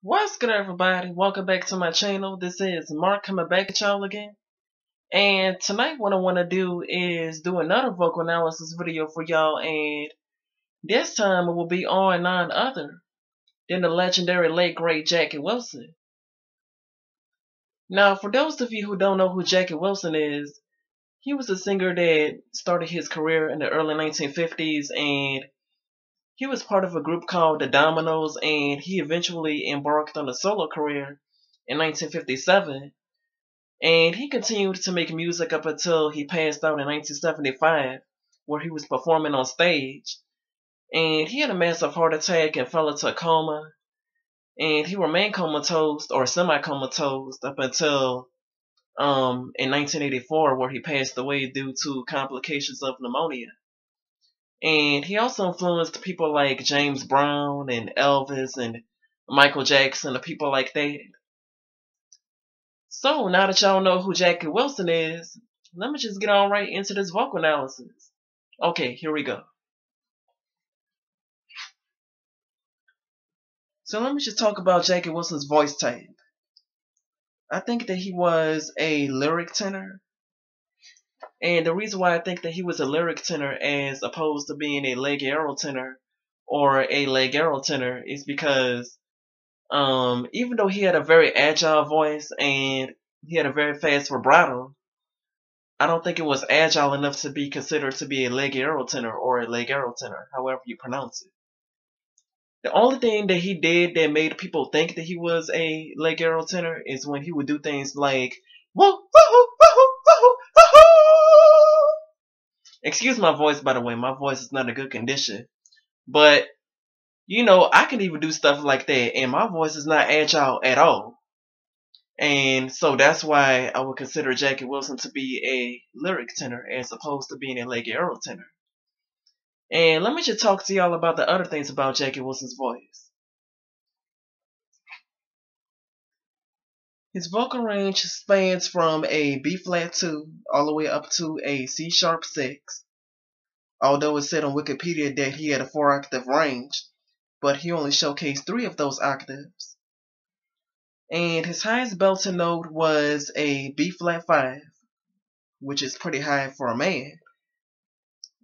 What's good everybody? Welcome back to my channel. This is Mark coming back at y'all again. And tonight what I want to do is do another vocal analysis video for y'all and this time it will be on none other than the legendary late great Jackie Wilson. Now for those of you who don't know who Jackie Wilson is, he was a singer that started his career in the early 1950s and he was part of a group called the Dominoes and he eventually embarked on a solo career in 1957. And he continued to make music up until he passed out in 1975, where he was performing on stage. And he had a massive heart attack and fell into a coma. And he remained comatose or semi-comatose up until um, in 1984, where he passed away due to complications of pneumonia. And he also influenced people like James Brown and Elvis and Michael Jackson, the people like that. So now that y'all know who Jackie Wilson is, let me just get on right into this vocal analysis. Okay, here we go. So let me just talk about Jackie Wilson's voice type. I think that he was a lyric tenor and the reason why I think that he was a lyric tenor as opposed to being a leg leggero tenor or a leg leggero tenor is because um, even though he had a very agile voice and he had a very fast vibrato, I don't think it was agile enough to be considered to be a leg leggero tenor or a leg leggero tenor, however you pronounce it. The only thing that he did that made people think that he was a leg leggero tenor is when he would do things like whoa, whoa, Excuse my voice, by the way. My voice is not in good condition. But, you know, I can even do stuff like that, and my voice is not agile at all. And so that's why I would consider Jackie Wilson to be a lyric tenor as opposed to being a leggero tenor. And let me just talk to y'all about the other things about Jackie Wilson's voice. His vocal range spans from a B flat 2 all the way up to a C sharp 6. Although it said on Wikipedia that he had a 4 octave range, but he only showcased 3 of those octaves. And his highest belting note was a B flat 5, which is pretty high for a man.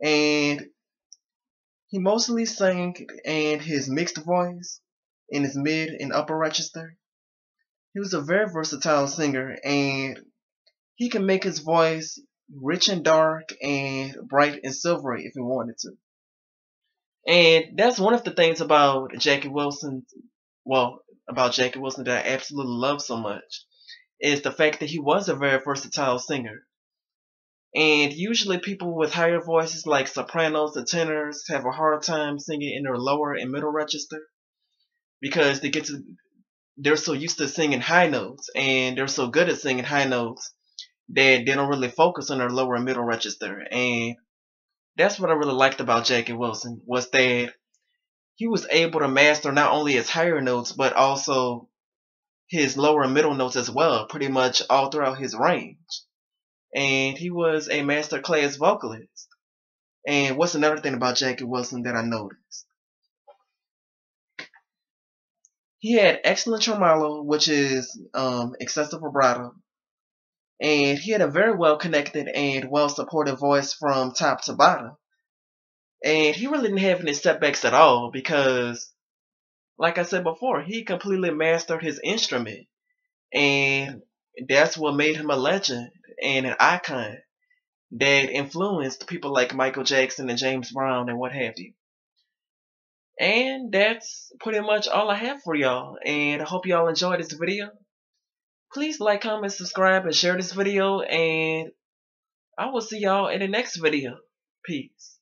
And he mostly sang in his mixed voice, in his mid and upper register he was a very versatile singer and he can make his voice rich and dark and bright and silvery if he wanted to. And that's one of the things about Jackie Wilson, well, about Jackie Wilson that I absolutely love so much, is the fact that he was a very versatile singer. And usually people with higher voices like sopranos and tenors have a hard time singing in their lower and middle register because they get to they're so used to singing high notes and they're so good at singing high notes that they don't really focus on their lower and middle register. And that's what I really liked about Jackie Wilson was that he was able to master not only his higher notes but also his lower and middle notes as well, pretty much all throughout his range. And he was a master class vocalist. And what's another thing about Jackie Wilson that I noticed? He had excellent tremolo, which is um, excessive vibrato, and he had a very well connected and well supported voice from top to bottom. And he really didn't have any setbacks at all because, like I said before, he completely mastered his instrument. And that's what made him a legend and an icon that influenced people like Michael Jackson and James Brown and what have you. And that's pretty much all I have for y'all. And I hope y'all enjoyed this video. Please like, comment, subscribe, and share this video. And I will see y'all in the next video. Peace.